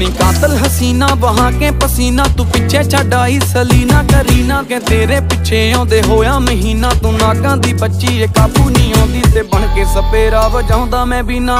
ਬਣੀ ਕਾਤਲ ਹਸੀਨਾ, ਵਹਾ ਕੇ ਪਸੀਨਾ, ਤੂੰ ਪਿੱਛੇ ਛੱਡ ਆਈ ਸਲੀਨਾ, ਕਰੀਨਾ ਕੇ ਤੇਰੇ ਪਿੱਛੇ ਆਉਂਦੇ ਹੋਇਆ ਮਹੀਨਾ। ਤੂੰ ਨਾਕਾਂ ਦੀ ਬੱਚੀ ਏ ਕਾਬੂ ਨਹੀਂ ਆਉਂਦੀ ਤੇ ਬਣ ਕੇ ਸਪੇਰਾ ਵਜਾਉਂਦਾ ਮੈਂ ਬਿਨਾ